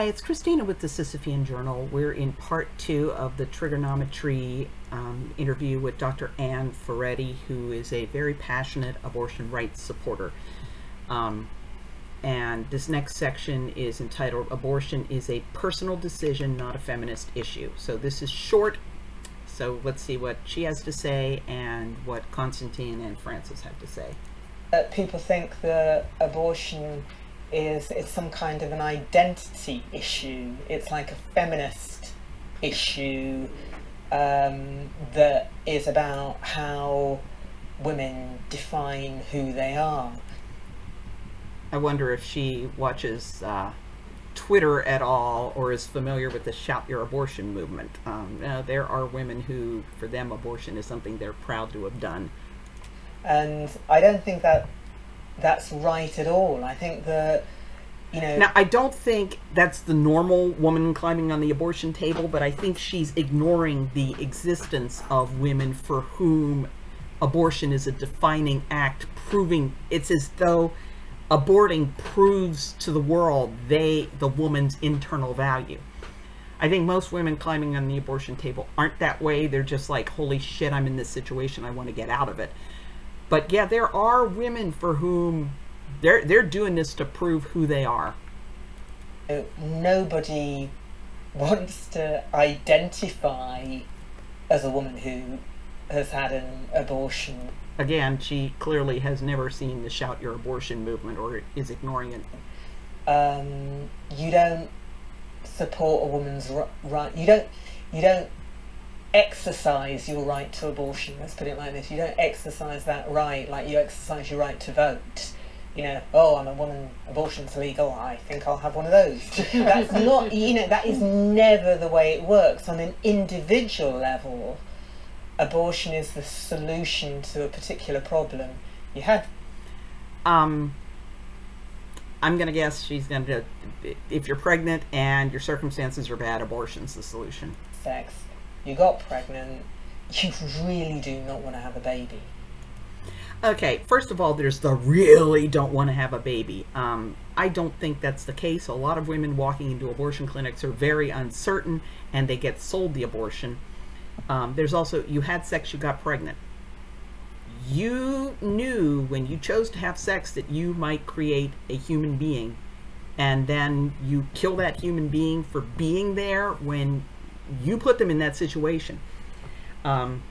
Hi, it's Christina with the Sisyphean Journal. We're in part two of the Triggernometry um, interview with Dr. Ann Furedi, who is a very passionate abortion rights supporter. Um, and this next section is entitled Abortion is a Personal Decision, Not a Feminist Issue. So this is short, so let's see what she has to say and what Constantine and Francis have to say. People think that abortion is it's some kind of an identity issue. It's like a feminist issue um, that is about how women define who they are. I wonder if she watches uh, Twitter at all or is familiar with the Shout Your Abortion movement. Um, uh, there are women who, for them, abortion is something they're proud to have done. And I don't think that that's right at all. I think that you know. Now, I don't think that's the normal woman climbing on the abortion table, but I think she's ignoring the existence of women for whom abortion is a defining act, proving it's as though aborting proves to the world they the woman's internal value. I think most women climbing on the abortion table aren't that way. They're just like, holy shit, I'm in this situation. I want to get out of it. But yeah, there are women for whom they're they're doing this to prove who they are. Nobody wants to identify as a woman who has had an abortion. Again, she clearly has never seen the Shout Your Abortion movement or is ignoring it. Um, you don't support a woman's right. You don't. You don't exercise your right to abortion. Let's put it like this: you don't exercise that right like you exercise your right to vote. You know, oh, I'm a woman, abortion's legal. I think I'll have one of those. That's not, you know, that is never the way it works. On an individual level, abortion is the solution to a particular problem. You have. Um, I'm going to guess she's going to, if you're pregnant and your circumstances are bad, abortion's the solution. Sex you got pregnant, you really do not want to have a baby. Okay, first of all, there's the really don't want to have a baby. Um, I don't think that's the case. A lot of women walking into abortion clinics are very uncertain and they get sold the abortion. Um, there's also, you had sex, you got pregnant. You knew when you chose to have sex that you might create a human being and then you kill that human being for being there when you put them in that situation. Um,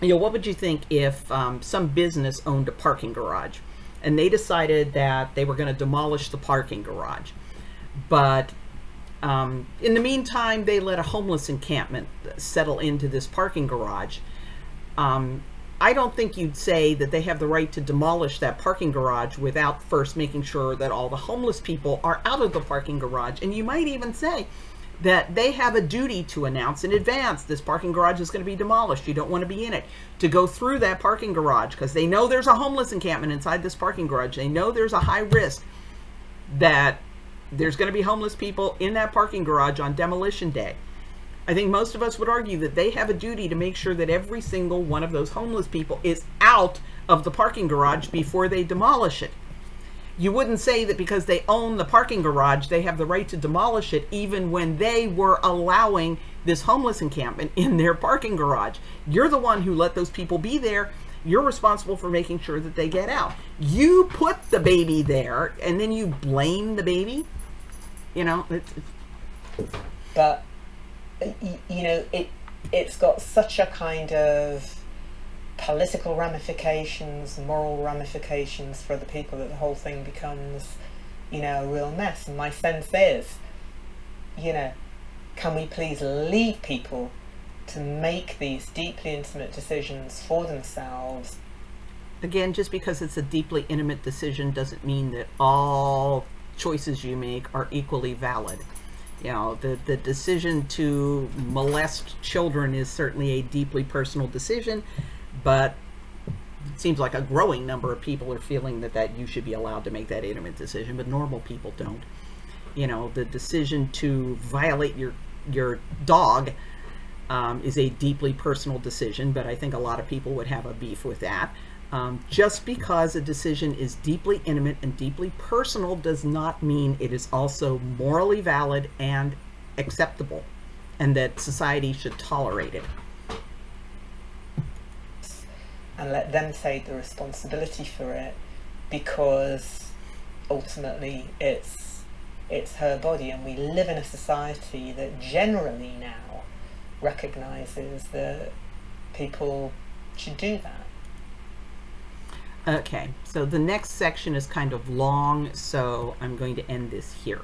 you know, what would you think if um, some business owned a parking garage and they decided that they were going to demolish the parking garage, but um, in the meantime, they let a homeless encampment settle into this parking garage. Um, I don't think you'd say that they have the right to demolish that parking garage without first making sure that all the homeless people are out of the parking garage. And you might even say, that they have a duty to announce in advance this parking garage is going to be demolished. You don't want to be in it. To go through that parking garage because they know there's a homeless encampment inside this parking garage. They know there's a high risk that there's going to be homeless people in that parking garage on demolition day. I think most of us would argue that they have a duty to make sure that every single one of those homeless people is out of the parking garage before they demolish it you wouldn't say that because they own the parking garage, they have the right to demolish it, even when they were allowing this homeless encampment in their parking garage. You're the one who let those people be there. You're responsible for making sure that they get out. You put the baby there, and then you blame the baby. You know, it's, it's... but you know, it it's got such a kind of political ramifications, moral ramifications for the people that the whole thing becomes, you know, a real mess. And my sense is, you know, can we please leave people to make these deeply intimate decisions for themselves? Again, just because it's a deeply intimate decision doesn't mean that all choices you make are equally valid. You know, the, the decision to molest children is certainly a deeply personal decision but it seems like a growing number of people are feeling that, that you should be allowed to make that intimate decision, but normal people don't. You know, the decision to violate your your dog um, is a deeply personal decision, but I think a lot of people would have a beef with that. Um, just because a decision is deeply intimate and deeply personal does not mean it is also morally valid and acceptable, and that society should tolerate it. And let them take the responsibility for it because ultimately it's it's her body and we live in a society that generally now recognizes that people should do that Okay, so the next section is kind of long, so I'm going to end this here.